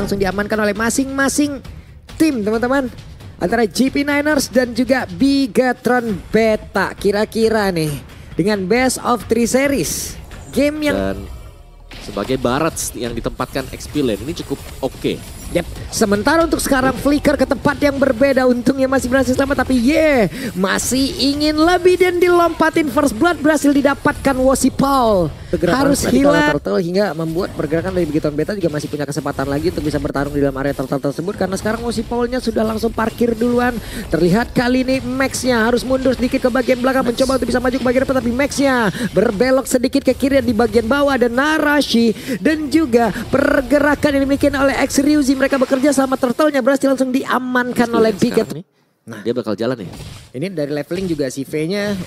langsung diamankan oleh masing-masing tim teman-teman. Antara GP Niners dan juga Bigatron Beta. Kira-kira nih dengan best of three series. Game yang Dan sebagai Barats yang ditempatkan XP lane ini cukup oke. Yep. Sementara untuk sekarang Flicker ke tempat yang berbeda. Untungnya masih berhasil selamat. Tapi yeah, masih ingin lebih dan dilompatin. First Blood berhasil didapatkan Wosi Paul. Pergerakan Harus hilang. turtle hingga membuat pergerakan dari Bigiton Beta juga masih punya kesempatan lagi untuk bisa bertarung di dalam area turtle tersebut karena sekarang Wosi Paulnya sudah langsung parkir duluan. Terlihat kali ini Max-nya harus mundur sedikit ke bagian belakang. Mencoba untuk bisa maju ke bagian depan. Tapi Max-nya berbelok sedikit ke kiri dan di bagian bawah ada Narashi. Dan juga pergerakan yang dimiliki oleh X Ryuzi. Mereka bekerja sama turtle-nya berhasil langsung diamankan oleh Bigat. Sekarang nih, nah dia bakal jalan ya. Ini dari leveling juga si V-nya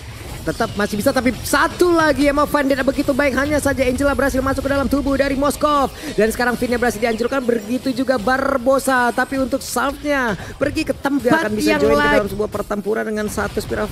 tetap masih bisa tapi satu lagi mau Van tidak begitu baik hanya saja Angela berhasil masuk ke dalam tubuh dari Moskov. Dan sekarang Vinnya berhasil dihancurkan begitu juga Barbosa. Tapi untuk salve-nya pergi ke tempat dia akan bisa yang join ke lain. dalam sebuah pertempuran dengan satu spiral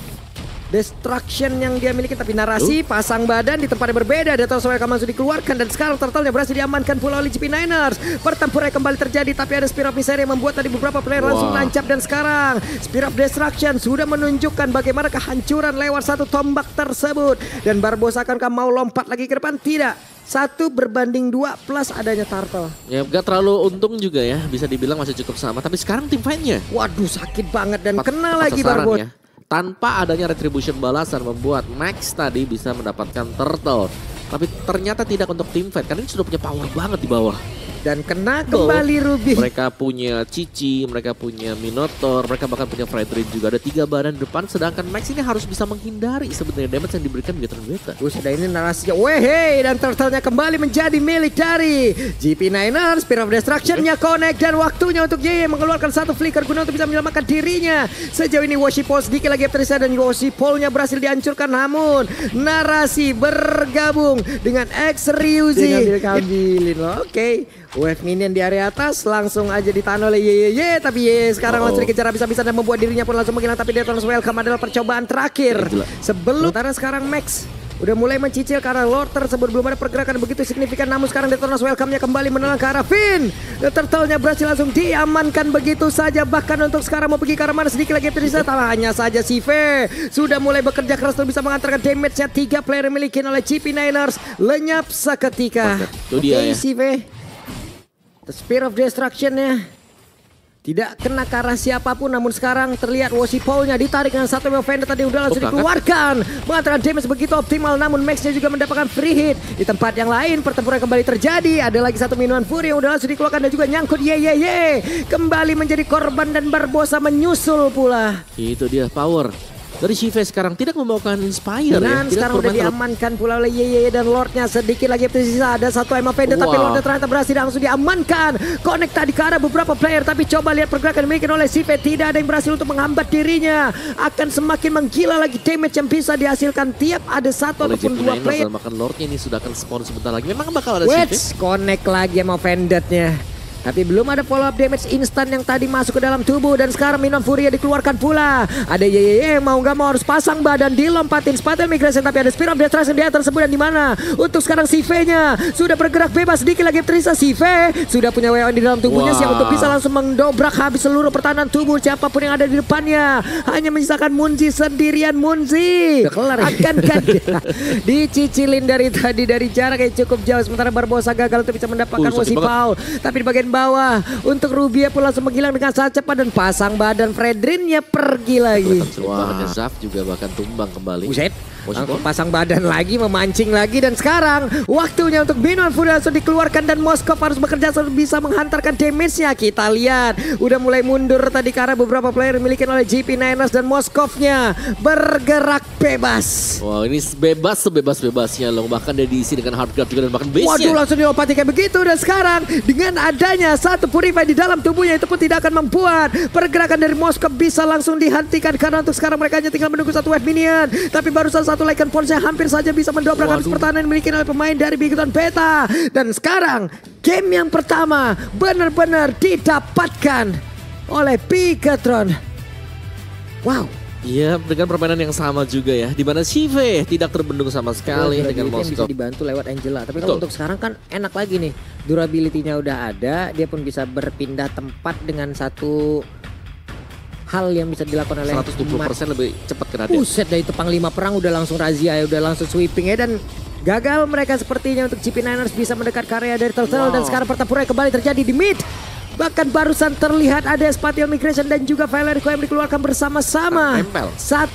destruction yang dia miliki tapi narasi pasang badan di tempat yang berbeda. Data Soal langsung dikeluarkan dan sekarang turtle-nya berhasil diamankan pula oleh GP Niners. Pertempuran kembali terjadi tapi ada Spirit of Misery yang membuat tadi beberapa player langsung Wah. nancap. Dan sekarang Spirit of Destruction sudah menunjukkan bagaimana kehancuran lewat satu tombak tersebut. Dan Barbosa akankah mau lompat lagi ke depan? Tidak. Satu berbanding dua plus adanya turtle. Ya gak terlalu untung juga ya, bisa dibilang masih cukup sama. Tapi sekarang tim fight-nya. waduh sakit banget dan Pas- kena lagi Barbot. ya. Tanpa adanya retribution balasan membuat Max tadi bisa mendapatkan turtle. Tapi ternyata tidak untuk tim fight karena ini sudah punya power banget di bawah. Dan kena kembali Ruby Mereka punya Cici, mereka punya Minotaur, mereka bahkan punya Fredrin juga. Ada tiga badan di depan sedangkan Max ini harus bisa menghindari sebenarnya damage yang diberikan Bigatron Beta. Uh, sudah ini narasinya Wehey dan turtle-nya kembali menjadi milik dari GP Niners Spear of Destruction-nya connect dan waktunya untuk Yeye mengeluarkan satu flicker guna untuk bisa menyelamatkan dirinya Sejauh ini Washi Paul sedikit lagi terisa dan Washi Paul-nya berhasil dihancurkan namun narasi bergabung dengan X Ryuzi kambilin loh. Oke, wave minion di area atas langsung aja ditahan oleh Ye Ye Ye tapi Ye sekarang Oh. langsung dikejar habis-habisan dan membuat dirinya pun langsung menghilang tapi Detona's Welcome adalah percobaan terakhir. Gila. Sebelum sementara sekarang Max udah mulai mencicil karena Lord tersebut belum ada pergerakan begitu signifikan namun sekarang Detona's Welcome-nya kembali menelan ke arah Finn. Turtle-nya berhasil langsung diamankan begitu saja bahkan untuk sekarang mau pergi ke arah mana sedikit lagi terisa tak hanya saja si V sudah mulai bekerja keras untuk bisa mengantarkan damage-nya tiga player yang dimiliki oleh GP Niners lenyap seketika. Dia Oke, ya. si V. The Spear of Destruction-nya tidak kena ke arah siapa pun namun sekarang terlihat Wosi Paul-nya ditarik dengan satu Vendor tadi udah langsung Oh, dikeluarkan. Mengatakan damage begitu optimal namun Max-nya juga mendapatkan free hit. Di tempat yang lain pertempuran kembali terjadi. Ada lagi satu minuman Fury yang udah langsung dikeluarkan dan juga nyangkut. Ye ye ye. Kembali menjadi korban dan Barbosa menyusul pula. Itu dia power. Dari Shive sekarang tidak membawakan Inspire dan ya. Sekarang udah diamankan pula oleh Yeye dan Lordnya sedikit lagi tersisa ada satu Emma Vendor tapi. Lordnya ternyata berhasil langsung diamankan connect tadi ke arah beberapa player tapi coba lihat pergerakan dimiliki oleh Sive tidak ada yang berhasil untuk menghambat dirinya akan semakin menggila lagi damage yang bisa dihasilkan tiap ada satu oleh ataupun dua player makan Lordnya ini sudah akan spawn sebentar lagi. Memang bakal ada Shive. Connect lagi sama Vendetnya tapi belum ada follow up damage instan yang tadi masuk ke dalam tubuh dan sekarang Minon Furia dikeluarkan pula. Ada Yeye yang mau nggak mau harus pasang badan dilompatin Spatel Migration tapi ada Spirit of Destruction di atas tersebut dan di mana? Untuk sekarang si V-nya sudah bergerak bebas sedikit lagi terisa si sudah punya weon di dalam tubuhnya Wah. siap untuk bisa langsung mendobrak habis seluruh pertahanan tubuh siapa pun yang ada di depannya. Hanya menyisakan Munzi sendirian Munzi. Udah kelar ya? Akankah dia dicicilin dari tadi dari jarak yang cukup jauh sementara Barbosa gagal untuk bisa mendapatkan banget. Paul. Tapi di bagian bawah untuk Rubia pun langsung menghilang dengan sangat cepat dan pasang badan Fredrinnya pergi lagi. Banget ya. Zaf juga bahkan tumbang kembali. Buset. Pasang badan lagi, memancing lagi dan sekarang waktunya untuk Binon langsung dikeluarkan dan Moskov harus bekerja untuk bisa menghantarkan damage-nya. Kita lihat udah mulai mundur tadi karena beberapa player dimiliki oleh GP Niners dan Moskovnya bergerak bebas. Wah ini bebas sebebas-bebasnya loh. Bahkan dia diisi dengan hard guard juga dan bahkan Waduh base-nya. langsung dilompati kayak begitu dan sekarang dengan adanya satu purify di dalam tubuhnya itu pun tidak akan membuat pergerakan dari Moskov bisa langsung dihentikan karena untuk sekarang mereka hanya tinggal menunggu satu wave minion tapi barusan satu Lycan yang hampir saja bisa mendobrak habis pertahanan yang dimiliki oleh pemain dari Bigoton Beta dan sekarang game yang pertama benar-benar didapatkan oleh Bigatron. Wow, Iya, dengan permainan yang sama juga ya. Di mana Shive tidak terbendung sama sekali dengan Durability-nya Moskov. bisa dibantu lewat Angela. Tapi kalau untuk sekarang kan enak lagi nih. Durability-nya udah ada, dia pun bisa berpindah tempat dengan satu hal yang bisa dilakukan oleh 120% lebih cepat kena dia. Buset dari itu panglima perang udah langsung razia ya, udah langsung sweeping ya dan gagal mereka sepertinya untuk GP Niners bisa mendekat karya dari Turtle dan Wow. sekarang pertempuran kembali terjadi di mid. Bahkan barusan terlihat ada Spatial Migration dan juga Valerico yang dikeluarkan bersama-sama. Saat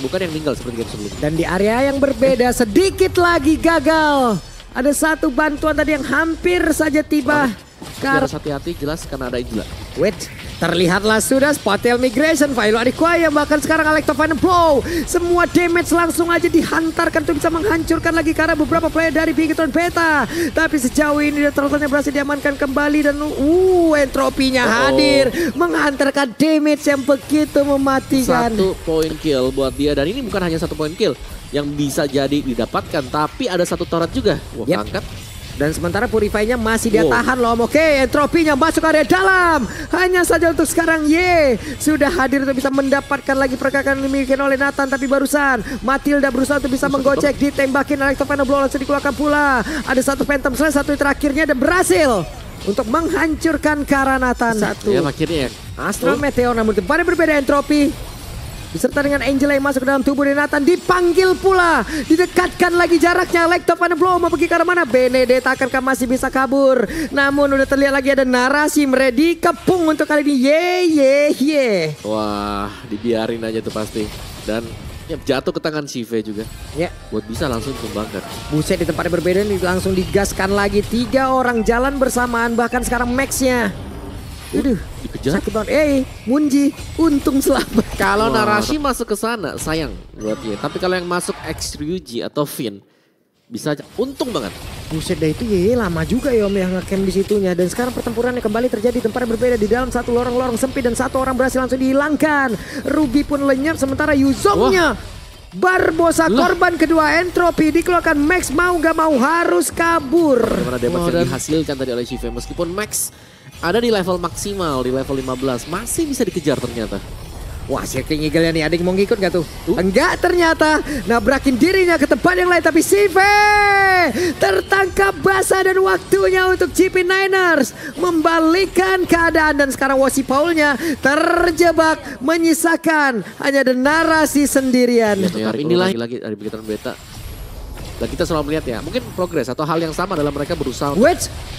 Bukan yang tinggal seperti game sebelumnya. dan di area yang berbeda sedikit lagi gagal. Ada satu bantuan tadi yang hampir saja tiba. Arah Harus hati-hati jelas karena ada Angela. Wait, terlihatlah sudah Spatel Migration, Philo Adikoya bahkan sekarang Electrofine Blow. Semua damage langsung aja dihantarkan untuk bisa menghancurkan lagi karena beberapa player dari Bigetron Beta. Tapi sejauh ini dia terusnya berhasil diamankan kembali dan uh entropinya Oh. hadir menghantarkan damage yang begitu mematikan. Satu poin kill buat dia dan ini bukan hanya satu poin kill yang bisa jadi didapatkan tapi ada satu torret juga. Wah, Yep. angkat. Dan sementara Purify-nya masih dia Wow. tahan loh. Oke, entropinya masuk area dalam. Hanya saja untuk sekarang Ye sudah hadir untuk bisa mendapatkan lagi pergerakan yang dimiliki oleh Nathan. Tapi barusan Matilda berusaha untuk bisa menggocek. Ditembakin Electrophantom Blow langsung dikeluarkan pula. Ada satu Phantom Slash, satu terakhirnya dan berhasil. Untuk menghancurkan Karanatan. Satu. Ya akhirnya Astral Meteor namun kembali berbeda entropi. Beserta dengan Angela yang masuk ke dalam tubuh dari Nathan dipanggil pula. Didekatkan lagi jaraknya. Lectop and Blow mau pergi ke mana? Benedetta akankah masih bisa kabur? Namun udah terlihat lagi ada narasi Meredi kepung untuk kali ini. Ye ye ye. Wah, dibiarin aja tuh pasti. Dan ya, jatuh ke tangan Shive juga. Ya, Buat bisa langsung kembangkan. buset di tempat yang berbeda ini langsung digaskan lagi. Tiga orang jalan bersamaan bahkan sekarang Max-nya. Aduh, Dikejar. sakit banget. Eh, Munji, untung selamat. Kalau Wah. narasi masuk ke sana, sayang buat dia. Tapi kalau yang masuk X Ryuji atau Finn, bisa aja. Untung banget. Buset dah itu ye lama juga ya om yang ngecamp di situnya dan sekarang pertempurannya kembali terjadi di tempat yang berbeda di dalam satu lorong-lorong sempit dan satu orang berhasil langsung dihilangkan. Ruby pun lenyap sementara Yuzongnya Barbosa Lah. korban kedua entropi dikeluarkan Max mau gak mau harus kabur. Bagaimana damage Oh, yang dihasilkan tadi oleh Shive. Meskipun Max ada di level maksimal, di level 15. Masih bisa dikejar ternyata. Wah Shaking Eagle nih ada yang mau ngikut gak tuh? Uh. Enggak ternyata Nabrakin dirinya ke tempat yang lain Tapi Sive Tertangkap basah dan waktunya untuk GP Niners Membalikkan keadaan Dan sekarang Wasi Paulnya terjebak Menyisakan hanya ada narasi sendirian Ya, Iya, inilah lagi dari Beta. Dan kita selalu melihat ya, mungkin progres atau hal yang sama dalam mereka berusaha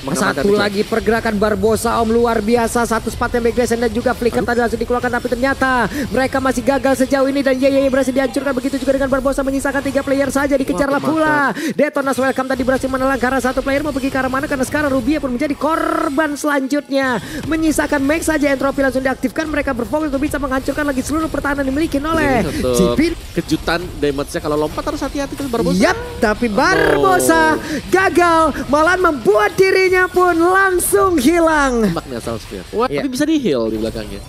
mengamankan satu lagi pergerakan Barbosa Om luar biasa. Satu yang backdash dan juga flicker tadi langsung dikeluarkan tapi ternyata mereka masih gagal sejauh ini dan Yeye berhasil dihancurkan. Begitu juga dengan Barbosa menyisakan tiga player saja dikejarlah pula. Detonas Welcome tadi berhasil menelan karena satu player mau pergi ke arah mana karena sekarang Rubia pun menjadi korban selanjutnya. Menyisakan Max saja entropi langsung diaktifkan. Mereka berfokus untuk bisa menghancurkan lagi seluruh pertahanan yang dimiliki oleh GP kejutan damage-nya kalau lompat harus hati-hati Barbosa. Yap, tapi Barbosa gagal malah membuat dirinya pun langsung hilang. Tembak nih asal spear. Wah, Iya. tapi bisa di heal di belakangnya.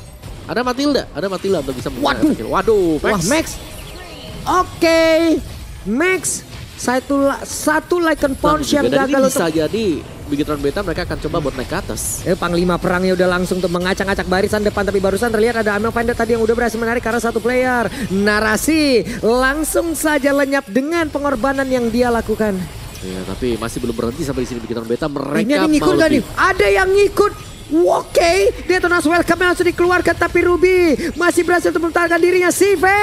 Ada Matilda, ada Matilda untuk bisa Waduh. skill. Waduh, Max. Wah, Max. Oke, Max satu satu Lycan Punch yang gagal bisa untuk jadi Bigetron Beta mereka akan coba buat naik ke atas. Eh, Panglima perangnya udah langsung tuh mengacak-acak barisan depan tapi barusan terlihat ada Amel Finder tadi yang udah berhasil menarik karena satu player. Narasi langsung saja lenyap dengan pengorbanan yang dia lakukan. Ya, tapi masih belum berhenti sampai di sini Bigetron Beta. Mereka Ini ada yang ngikut gak nih? Ada yang ngikut. Oke, Detonas welcome langsung dikeluarkan tapi Ruby masih berhasil untuk mempertahankan dirinya Sive.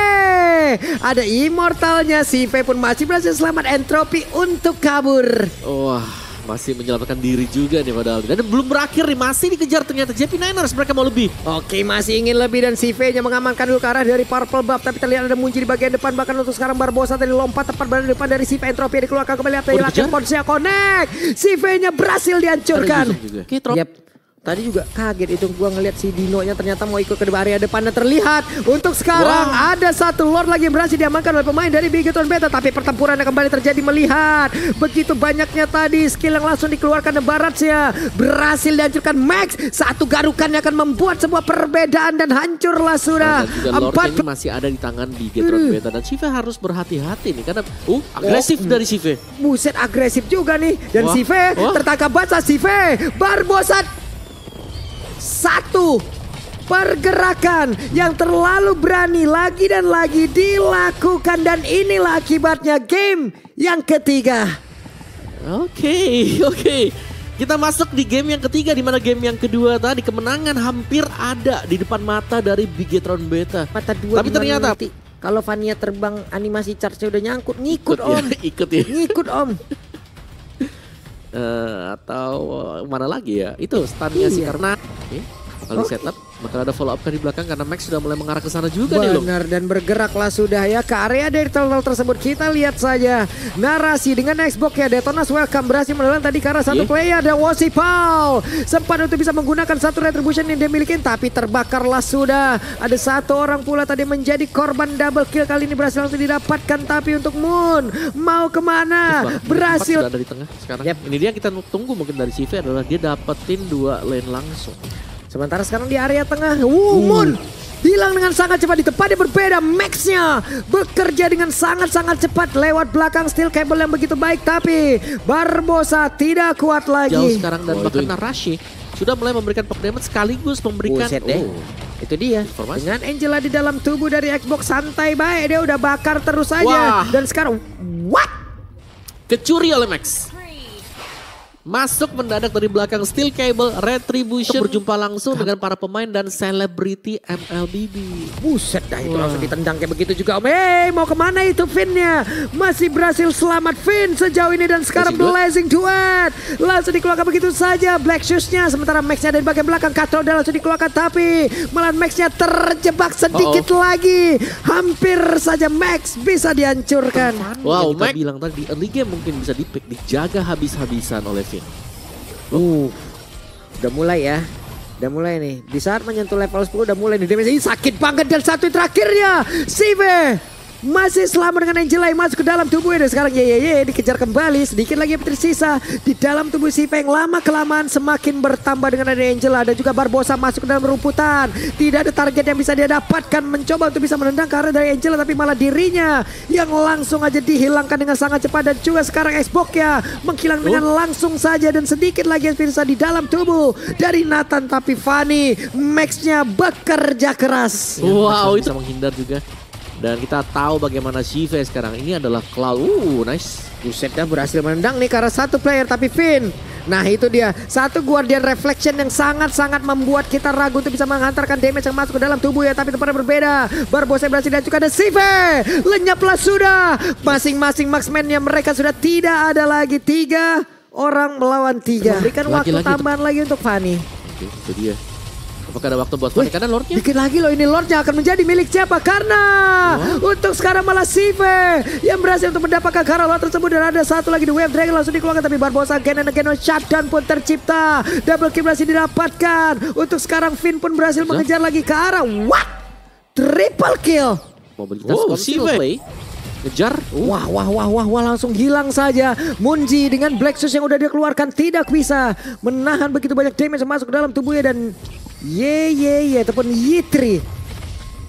Ada immortalnya Sive pun masih berhasil selamat entropi untuk kabur. Wah, masih menyelamatkan diri juga nih padahal. Dan belum berakhir nih, masih dikejar ternyata JP Niners mereka mau lebih. Oke, masih ingin lebih dan Sive-nya mengamankan dulu ke arah dari Purple Buff tapi terlihat ada Munji di bagian depan bahkan untuk sekarang Barbosa tadi lompat tepat berada di depan dari Sive entropi yang dikeluarkan kembali apa Oh, yang dikejar? Ponsia Connect. Sive-nya berhasil Ada dihancurkan. Oke, drop. Yep. Tadi juga kaget itu gua ngeliat si Dino-nya ternyata mau ikut ke area depan dan terlihat untuk sekarang Wow. ada satu Lord lagi yang berhasil diamankan oleh pemain dari Bigetron Beta tapi pertempurannya kembali terjadi melihat begitu banyaknya tadi skill yang langsung dikeluarkan dan Baratsnya berhasil dihancurkan Max satu garukannya akan membuat sebuah perbedaan dan hancurlah sudah Dan juga empat kayaknya masih ada di tangan Bigetron Aduh. Beta. Dan Shive harus berhati-hati nih karena uh agresif dari Shive. buset agresif juga nih dan. Sive tertangkap basah Sive Barbosa satu pergerakan yang terlalu berani lagi dan lagi dilakukan dan inilah akibatnya game yang ketiga. Oke, oke. Kita masuk di game yang ketiga di mana game yang kedua tadi kemenangan hampir ada di depan mata dari Bigetron Beta. Mata dua Tapi ternyata nanti? kalau Vania terbang animasi charge-nya udah nyangkut ngikut ikut om. ya, ikut ya. Ngikut om. Eh, atau mana lagi ya? Itu stunnya sih Iya. karena Oke, kali Oh. setup bakal ada follow up kan di belakang karena Max sudah mulai mengarah ke sana juga nih loh. Benar dan bergeraklah sudah ya ke area dari tunnel tersebut. Kita lihat saja narasi dengan Xbox ya Detonas welcome berhasil menelan tadi karena satu Iya. player ada Paul sempat untuk bisa menggunakan satu retribution yang dia miliki tapi terbakarlah sudah. Ada satu orang pula tadi menjadi korban double kill kali ini berhasil langsung didapatkan tapi untuk Moon mau ke mana? Banget. Berhasil sudah ada di tengah sekarang. Yap. Ini dia kita tunggu mungkin dari CV adalah dia dapetin dua lane langsung. Sementara sekarang di area tengah, Wu Moon hilang dengan sangat cepat di tempat yang berbeda. Maxnya bekerja dengan sangat-sangat cepat lewat belakang steel cable yang begitu baik. Tapi Barbosa tidak kuat Jauh lagi. sekarang dan Oh, bahkan itu- Narashi sudah mulai memberikan poke damage sekaligus memberikan Buset deh. Oh. Itu dia. Informasi. Dengan Angela di dalam tubuh dari Xbox santai baik. Dia udah bakar terus saja. Wah. Dan sekarang, what? kecuri oleh Max. Masuk mendadak dari belakang steel cable retribution berjumpa langsung dengan para pemain dan selebriti MLBB. Buset dah itu Wah. langsung ditendang kayak begitu juga Om. Hey mau ke mana itu Finnya? Masih berhasil selamat Finn sejauh ini dan sekarang Blazing Duet. Langsung dikeluarkan begitu saja Black Shoes-nya. Sementara Max-nya dari bagian belakang Katroda langsung dikeluarkan. Tapi malah Max-nya terjebak sedikit lagi. Hampir saja Max bisa dihancurkan. Wow, Max kita bilang tadi di early game mungkin bisa dipick, dijaga habis-habisan oleh Finn. Uh, udah mulai ya. Udah mulai nih. Di saat menyentuh level 10 udah mulai nih. Damage ini sakit banget dan satu terakhirnya. Sive masih selamat dengan Angela yang masuk ke dalam tubuhnya dan sekarang ye ye ye dikejar kembali. Sedikit lagi yang tersisa di dalam tubuh Sive yang lama kelamaan semakin bertambah dengan ada Angela dan juga Barbosa masuk ke dalam rumputan. Tidak ada target yang bisa dia dapatkan. Mencoba untuk bisa menendang karena dari Angela tapi malah dirinya yang langsung aja dihilangkan dengan sangat cepat. Dan juga sekarang Xbox ya menghilang dengan langsung saja. Dan sedikit lagi yang tersisa di dalam tubuh dari Nathan tapi Fanny Max-nya bekerja keras. Wow, Max itu bisa menghindar juga. Dan kita tahu bagaimana Shive sekarang ini adalah Cloud. Uh, nice. Buset dah berhasil menendang nih karena satu player tapi Finn. Nah itu dia satu Guardian Reflection yang sangat-sangat membuat kita ragu untuk bisa menghantarkan damage yang masuk ke dalam tubuh ya tapi tempatnya berbeda. Barbosa berhasil dan juga ada Sive. Lenyaplah sudah. Masing-masing marksman-nya mereka sudah tidak ada lagi tiga orang melawan tiga. Memberikan waktu tambahan lagi untuk Fanny. Oke, itu dia. Apakah ada waktu buat Fanny? Karena Lordnya Dikit lagi loh ini Lordnya akan menjadi milik siapa? Karena untuk sekarang malah Sive yang berhasil untuk mendapatkan karena Lord tersebut dan ada satu lagi di Wave Dragon langsung dikeluarkan tapi Barbosa again and again shutdown pun tercipta. Double kill berhasil didapatkan. Untuk sekarang Finn pun berhasil mengejar lagi ke arah. What? Triple kill. mobilitas Oh, wow, Sive. play. Ngejar. Uh, Wah, wah, wah, wah, wah, langsung hilang saja. Munji dengan Black Shoes yang udah dia keluarkan tidak bisa menahan begitu banyak damage yang masuk ke dalam tubuhnya dan ye ye ye ataupun Yitri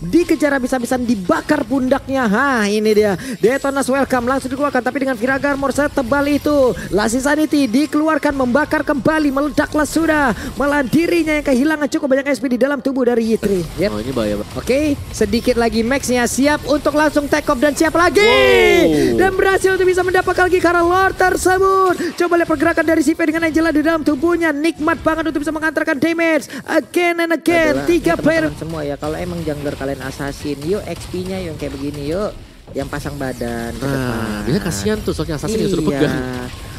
dikejar habis-habisan dibakar pundaknya. Hah, ini dia. Detonas welcome langsung dikeluarkan tapi dengan Viraga armor setebal itu. Lasi Sanity dikeluarkan membakar kembali meledaklah sudah. Malah dirinya yang kehilangan cukup banyak SP di dalam tubuh dari Yitri. Yep. Oh, ini bahaya. Oke, sedikit lagi Max-nya siap untuk langsung take off dan siap lagi. Wow. Dan berhasil untuk bisa mendapatkan lagi karena Lord tersebut. Coba lihat pergerakan dari Sipe dengan Angela di dalam tubuhnya. Nikmat banget untuk bisa mengantarkan damage. Again and again. Adalah, Tiga player. semua ya kalau emang jungler kalian assassin. Yuk XP-nya yang kayak begini yuk. Yang pasang badan ke Nah, biasanya kasihan tuh soalnya assassin yang sudah Iya. pegang.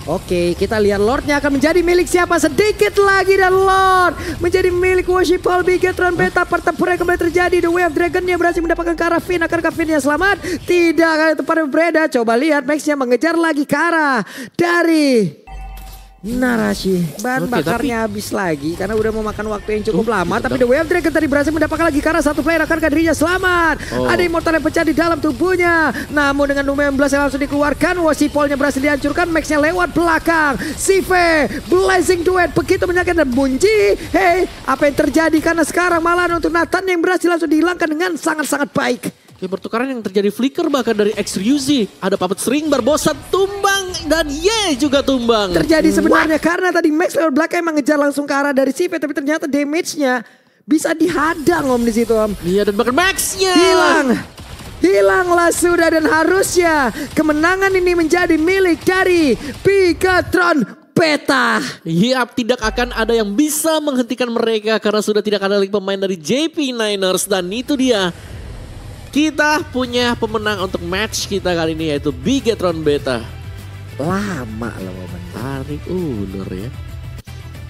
Oke, kita lihat Lordnya akan menjadi milik siapa sedikit lagi dan Lord menjadi milik Worship Paul Bigetron Beta. Pertempuran kembali terjadi. The Way of Dragon yang berhasil mendapatkan ke arah Finn. Akankah Finn yang selamat? Tidak kali tempat yang berbeda coba lihat Max-nya mengejar lagi ke arah dari Narashi Bahan Oke, bakarnya habis lagi Karena udah memakan waktu yang cukup Oh, lama. gitu Tapi. The of Dragon tadi berhasil mendapatkan lagi Karena satu player akankah dirinya. Selamat! Oh. Ada Immortal yang pecah di dalam tubuhnya. Namun dengan nomor 16 yang langsung dikeluarkan Wasipolnya berhasil dihancurkan. Max-nya lewat belakang. Sive Blazing Duet. Begitu menyakitkan dan Bunji Hey apa yang terjadi? Karena sekarang malah untuk Nathan yang berhasil langsung dihilangkan dengan sangat-sangat baik Ya pertukaran yang terjadi flicker bahkan dari X Ryuzi. Ada puppet string, Barbosa tumbang dan Ye juga tumbang. terjadi sebenarnya karena tadi Max lewat belakang emang ngejar langsung ke arah dari Sive tapi ternyata damage-nya bisa dihadang Om di situ Om. Iya dan bahkan Max-nya. Hilang. Hilanglah sudah dan harusnya kemenangan ini menjadi milik dari Pikatron Beta. Iya, tidak akan ada yang bisa menghentikan mereka karena sudah tidak ada lagi pemain dari JP Niners dan itu dia. Kita punya pemenang untuk match kita kali ini yaitu Bigetron Beta. Lama loh momen. Tarik ulur ya.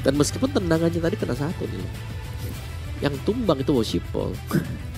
Dan meskipun tendangannya tadi kena satu nih. Yang tumbang itu Worship Ball.